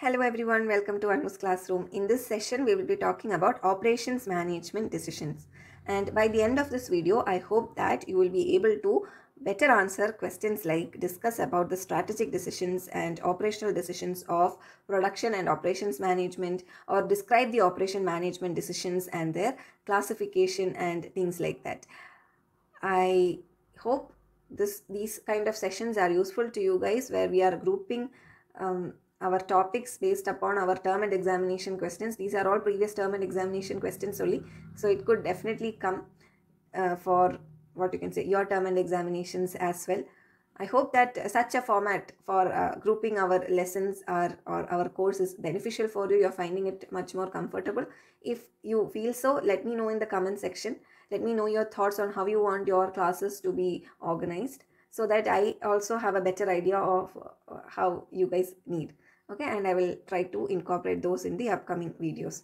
Hello everyone, welcome to Anu's classroom. In this session, we will be talking about operations management decisions. And by the end of this video, I hope that you will be able to better answer questions like discuss about the strategic decisions and operational decisions of production and operations management or describe the operation management decisions and their classification and things like that. I hope this these kind of sessions are useful to you guys where we are grouping um, our topics based upon our term and examination questions. These are all previous term and examination questions only. So it could definitely come uh, for what you can say your term and examinations as well. I hope that such a format for uh, grouping our lessons or, or our course is beneficial for you. You're finding it much more comfortable. If you feel so, let me know in the comment section. Let me know your thoughts on how you want your classes to be organized so that I also have a better idea of uh, how you guys need okay and I will try to incorporate those in the upcoming videos.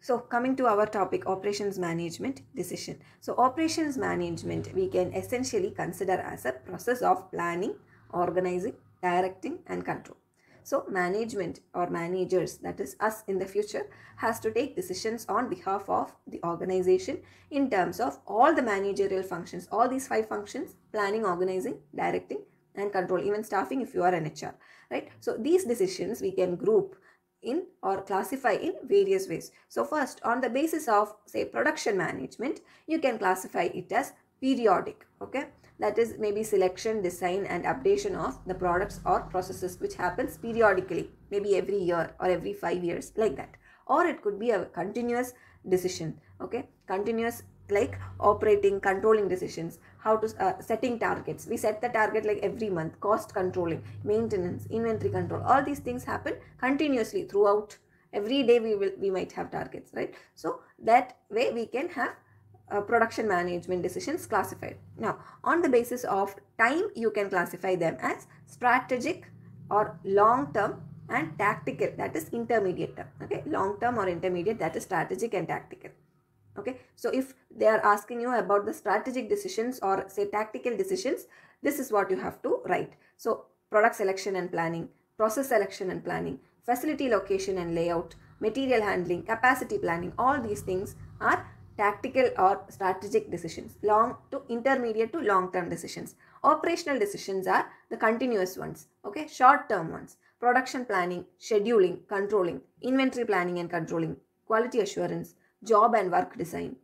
So coming to our topic operations management decision. So operations management we can essentially consider as a process of planning, organizing, directing and control. So management or managers that is us in the future has to take decisions on behalf of the organization in terms of all the managerial functions all these five functions planning, organizing, directing and control even staffing if you are an HR right? So these decisions we can group in or classify in various ways. So first on the basis of say production management you can classify it as periodic okay? That is maybe selection design and updation of the products or processes which happens periodically maybe every year or every 5 years like that. Or it could be a continuous decision okay? Continuous like operating controlling decisions how to uh, setting targets. We set the target like every month cost controlling maintenance inventory control. All these things happen continuously throughout. Every day we will we might have targets right? So that way we can have uh, production management decisions classified. Now on the basis of time you can classify them as strategic or long term and tactical. That is intermediate term okay? Long term or intermediate that is strategic and tactical okay? So if they are asking you about the strategic decisions or say tactical decisions this is what you have to write. So product selection and planning process selection and planning facility location and layout material handling capacity planning all these things are tactical or strategic decisions long to intermediate to long term decisions. Operational decisions are the continuous ones okay? Short term ones. Production planning scheduling controlling inventory planning and controlling quality assurance job and work design,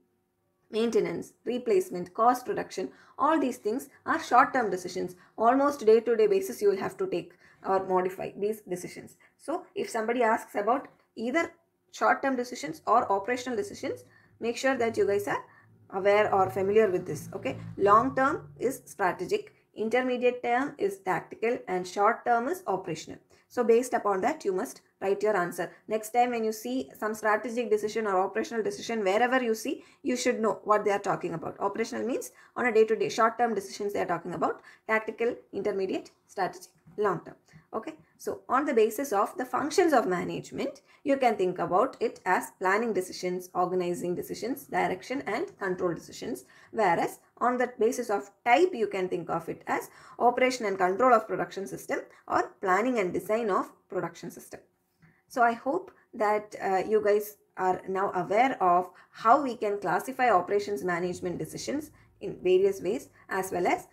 maintenance, replacement, cost reduction, all these things are short-term decisions. Almost day-to-day basis you will have to take or modify these decisions. So if somebody asks about either short-term decisions or operational decisions, make sure that you guys are aware or familiar with this. Okay, long-term is strategic, intermediate term is tactical and short term is operational. So based upon that you must write your answer. Next time when you see some strategic decision or operational decision, wherever you see, you should know what they are talking about. Operational means on a day-to-day, short-term decisions they are talking about. Tactical, intermediate, strategic, long-term. Okay. So on the basis of the functions of management, you can think about it as planning decisions, organizing decisions, direction and control decisions. Whereas on the basis of type, you can think of it as operation and control of production system or planning and design of production system. So I hope that uh, you guys are now aware of how we can classify operations management decisions in various ways as well as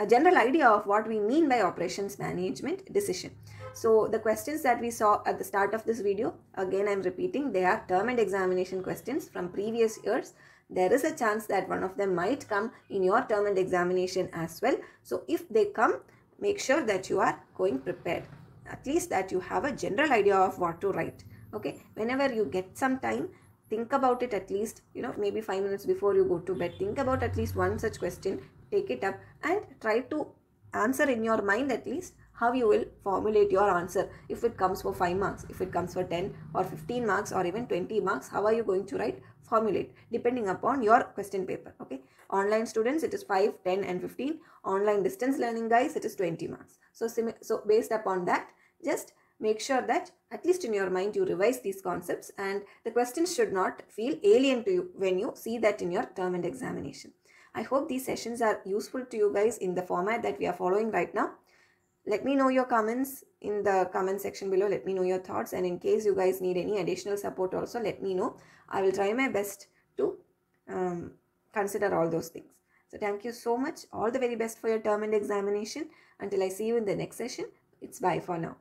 a general idea of what we mean by operations management decision. So the questions that we saw at the start of this video, again I'm repeating, they are term and examination questions from previous years. There is a chance that one of them might come in your term and examination as well. So if they come, make sure that you are going prepared at least that you have a general idea of what to write okay whenever you get some time think about it at least you know maybe 5 minutes before you go to bed think about at least one such question take it up and try to answer in your mind at least how you will formulate your answer. If it comes for 5 marks if it comes for 10 or 15 marks or even 20 marks how are you going to write formulate depending upon your question paper okay? Online students it is 5 10 and 15 online distance learning guys it is 20 marks. So so based upon that just make sure that at least in your mind you revise these concepts and the questions should not feel alien to you when you see that in your term and examination. I hope these sessions are useful to you guys in the format that we are following right now. Let me know your comments in the comment section below. Let me know your thoughts. And in case you guys need any additional support also, let me know. I will try my best to um, consider all those things. So thank you so much. All the very best for your term and examination. Until I see you in the next session, it's bye for now.